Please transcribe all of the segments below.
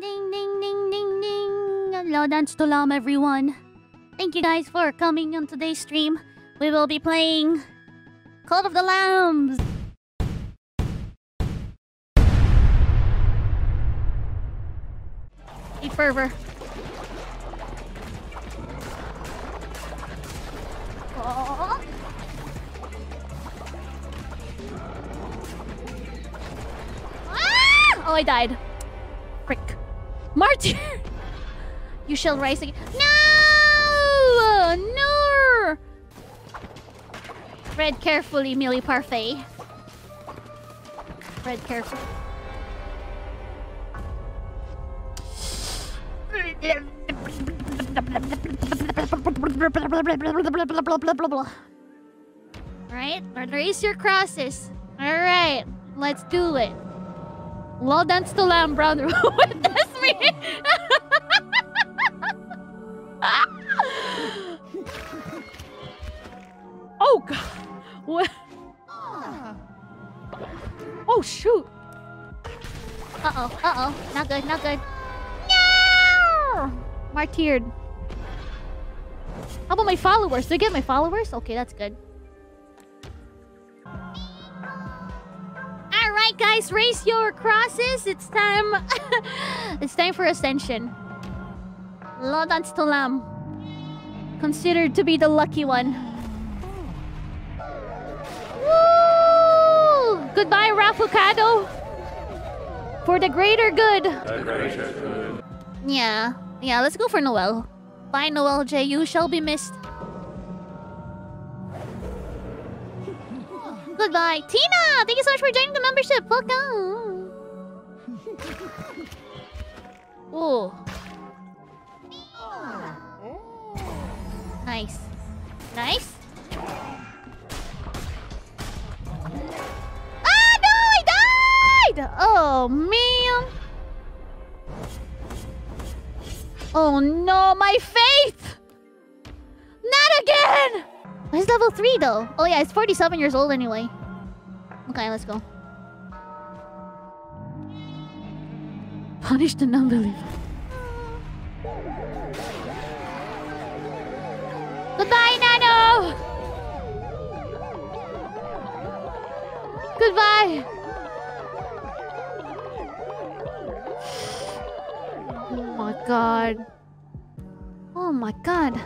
Ding ding ding ding ding ding. Dance to Lam, everyone. Thank you guys for coming on today's stream. We will be playing Cult of the Lambs. Eat fervor. Oh. Ah! Oh, I died. Frick. Martyr! you shall rise again. No! No! Tread carefully, Millie Parfait. Tread carefully. Right? Raise your crosses. Alright. Let's do it. Well dance to Lamb Brown. oh god. What? Oh shoot. Uh oh, uh oh. Not good, not good. No! Martyred. How about my followers? Did I get my followers? Okay, that's good. Alright guys, raise your crosses. It's time It's time for ascension. Lodans to Lam. Considered to be the lucky one. Goodbye, Rafukado. For the greater good. The greater good. Yeah. Yeah, let's go for Noel. Bye, Noel J. You shall be missed. Goodbye. Tina! Thank you so much for joining the membership. Welcome. Ooh. Nice. Nice. Died! Oh, man. Oh, no. My faith! Not again! He's level 3, though. Oh, yeah. It's 47 years old anyway. Okay, let's go. Punish the non-believer. Goodbye, Nano! God. Oh my god.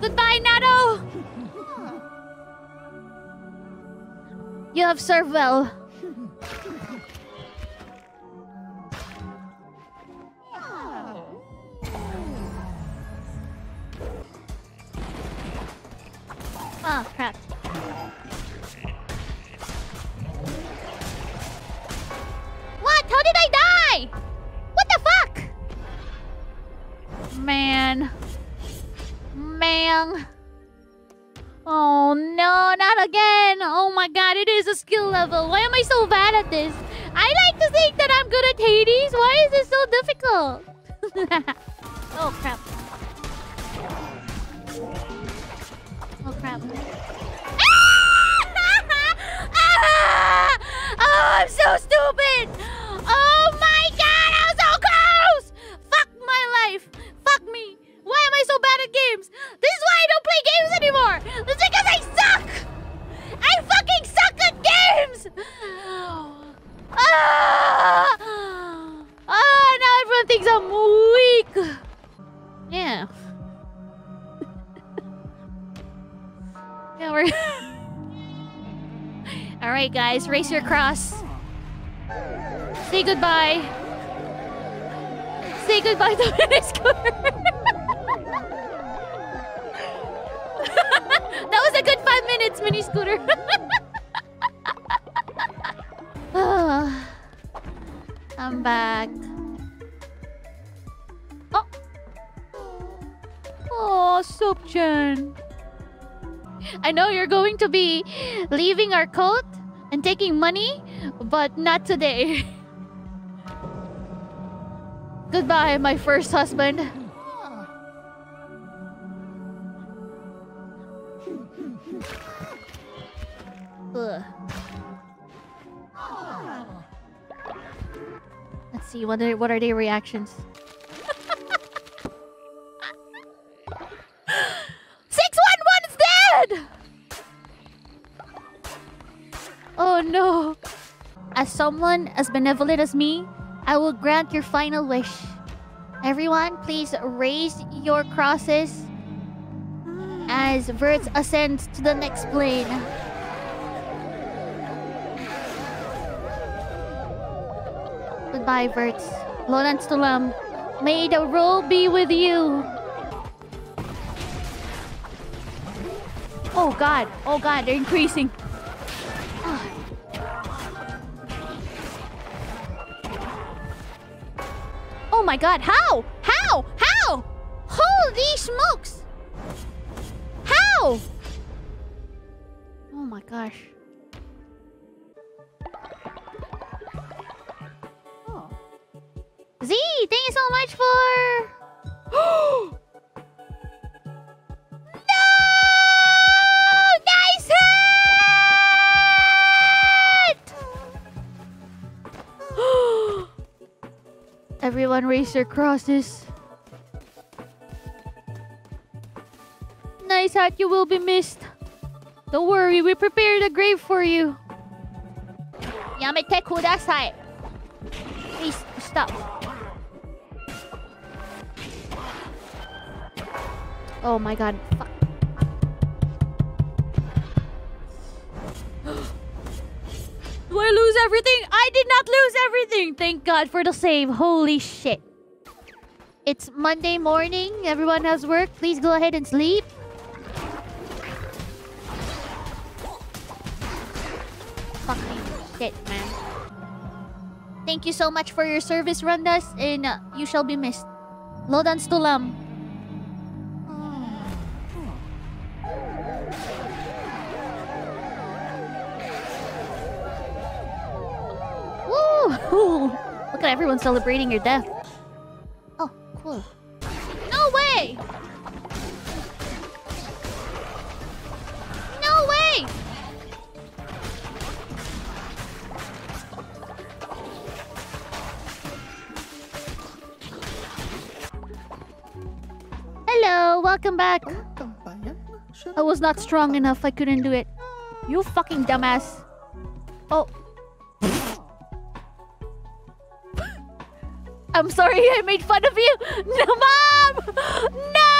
Goodbye, Nano! You have served well. Oh, crap. Oh no, not again. Oh my god, it is a skill level. Why am I so bad at this? I like to think that I'm good at Hades. Why is it so difficult? oh crap. Oh crap. Ah! Oh, I'm so stupid! Yeah, we're... Alright, guys, race your cross. Say goodbye. Say goodbye to the scooter. that was a good five minutes, mini scooter. Ah, I'm back. Oh. Oh, Soapchan. I know you're going to be leaving our cult and taking money, but not today. Goodbye, my first husband. Ugh. Let's see what are what are their reactions. As someone as benevolent as me, I will grant your final wish. Everyone, please raise your crosses as Vert ascends to the next plane. Goodbye, Vert. Lodan Stulam. May the roll be with you. Oh god, oh god, they're increasing. My god, how? How? How? Holy smokes! How? Oh my gosh. Oh. Z, thank you so much for. Everyone raise their crosses. Nice hat, you will be missed. Don't worry, we prepared a grave for you. Yamete kudasai. Please stop. Oh my god. Do I lose everything? I did not lose everything! Thank God for the save. Holy shit. It's Monday morning. Everyone has work. Please go ahead and sleep. Fucking shit, man. Thank you so much for your service, Rundas, and uh, you shall be missed. Lodan Stulam. Woo! Look at everyone celebrating your death. Oh, cool. No way! No way! Hello, welcome back. I was not strong enough. I couldn't do it. You fucking dumbass. Oh. I'm sorry I made fun of you. No, mom. No.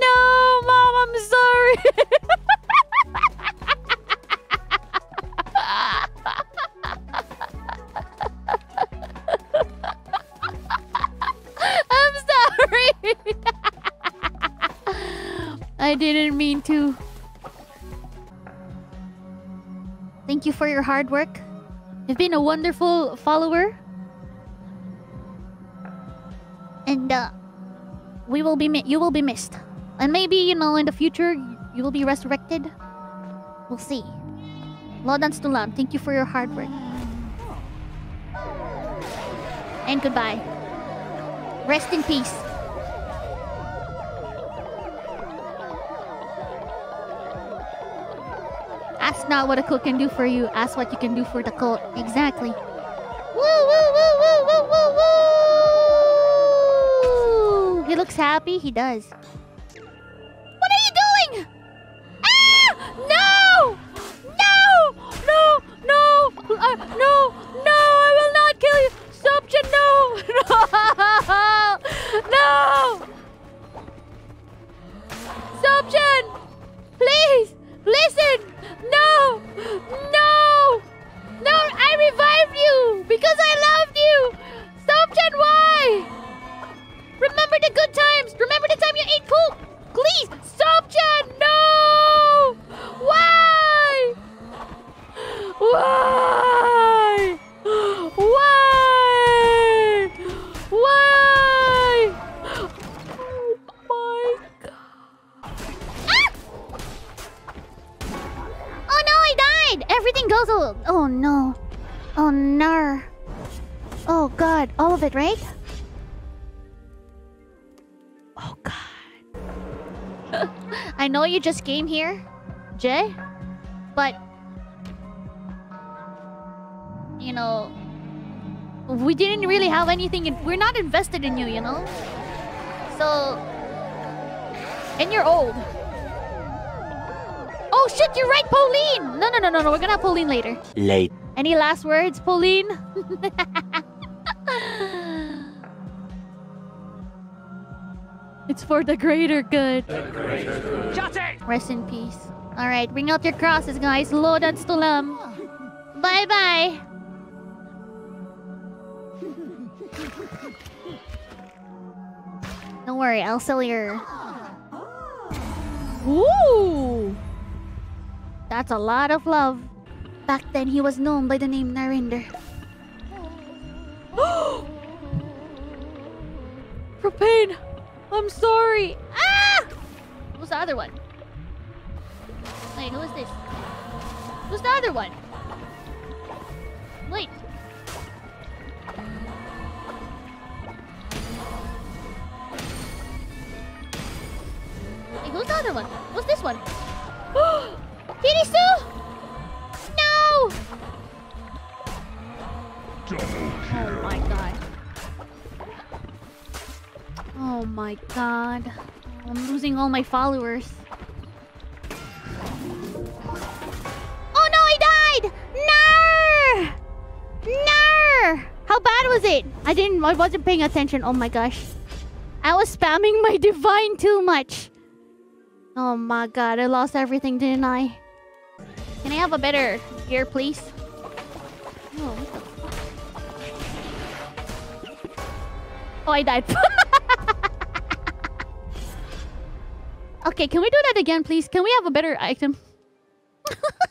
No, mom. I'm sorry. I'm sorry. I didn't mean to. Thank you for your hard work. You've been a wonderful follower. And uh we will be you will be missed. And maybe, you know, in the future you will be resurrected. We'll see. Stulam, thank you for your hard work. And goodbye. Rest in peace. Ask not what a cult can do for you. Ask what you can do for the cult. Exactly. Woo woo woo woo woo woo woo! He looks happy. He does. No. Oh no. Oh god, all of it, right? Oh god. I know you just came here, Jay, but you know, we didn't really have anything. In, we're not invested in you, you know. So, and you're old. Oh shit! You're right, Pauline. No, no, no, no, no. We're gonna have Pauline later. Late. Any last words, Pauline? it's for the greater good. Rest in peace. Alright, bring out your crosses, guys. Lord and Stulam. Bye bye. Don't worry, I'll sell your. Ooh! That's a lot of love. Back then, he was known by the name Narinder. Propane! I'm sorry! Ah! Who's the other one? Wait, who is this? Who's the other one? Wait. Hey, who's the other one? What's this one? Kirisu! No! Oh my god. Oh my god. I'm losing all my followers. Oh no, I died! No! No! How bad was it? I didn't I wasn't paying attention. Oh my gosh. I was spamming my divine too much. Oh my god, I lost everything, didn't I? Can I have a better gear, please? Oh, Oh, I died. okay, can we do that again, please? Can we have a better item?